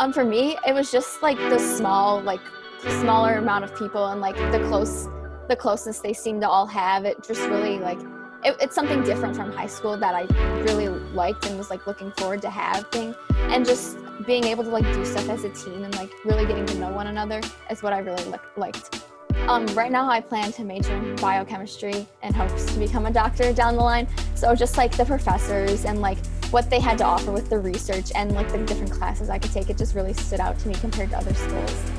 Um, for me, it was just like the small, like smaller amount of people and like the close, the closeness they seem to all have. It just really like it, it's something different from high school that I really liked and was like looking forward to having, and just being able to like do stuff as a team and like really getting to know one another is what I really li- liked. Um, right now, I plan to major in biochemistry and hopes to become a doctor down the line. So just like the professors and like what they had to offer with the research and like the different classes I could take, it just really stood out to me compared to other schools.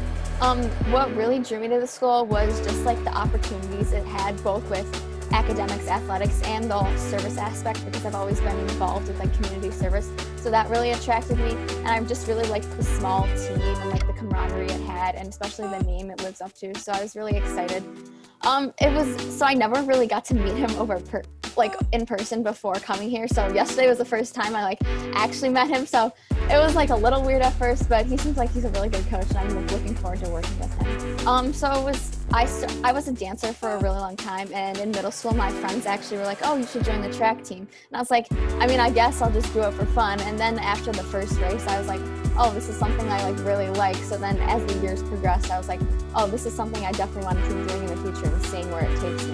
Um, what really drew me to the school was just like the opportunities it had both with academics, athletics, and the service aspect because I've always been involved with like community service. So that really attracted me, and I've just really liked the small team and like the camaraderie it had, and especially the name it lives up to. So I was really excited. Um, it was so I never really got to meet him over per, like in person before coming here. So yesterday was the first time I like actually met him. So it was like a little weird at first, but he seems like he's a really good coach, and I'm looking forward to working with him. Um, so it was I st- I was a dancer for a really long time, and in middle school, my friends actually were like, "Oh, you should join the track team," and I was like, "I mean, I guess I'll just do it for fun." And then after the first race, I was like, "Oh, this is something I like really like." So then, as the years progressed, I was like, "Oh, this is something I definitely want to keep doing in the future and seeing where it takes me."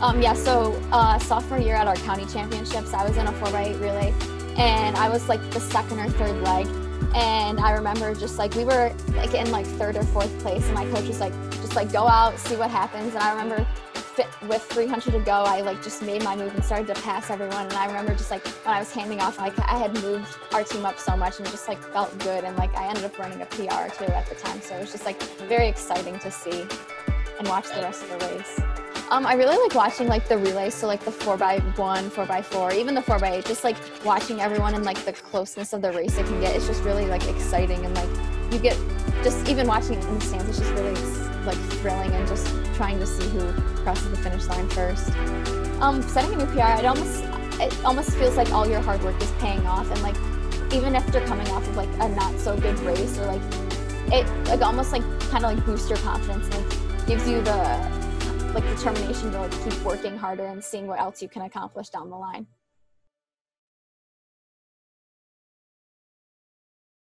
Um, yeah, so uh, sophomore year at our county championships, I was in a 4x8 relay and I was like the second or third leg. And I remember just like we were like in like third or fourth place, and my coach was like, just like go out, see what happens. And I remember with 300 to go, I like just made my move and started to pass everyone. And I remember just like when I was handing off, like I had moved our team up so much and just like felt good. And like I ended up running a PR too at the time. So it was just like very exciting to see and watch the rest of the race. Um, I really like watching like the relays, so like the four by one, four by four, even the four by eight. Just like watching everyone and like the closeness of the race it can get. It's just really like exciting and like you get just even watching it in the stands. It's just really like thrilling and just trying to see who crosses the finish line first. Um, setting a new PR, it almost it almost feels like all your hard work is paying off, and like even after coming off of like a not so good race or like it like almost like kind of like boosts your confidence and like gives you the like determination to like keep working harder and seeing what else you can accomplish down the line.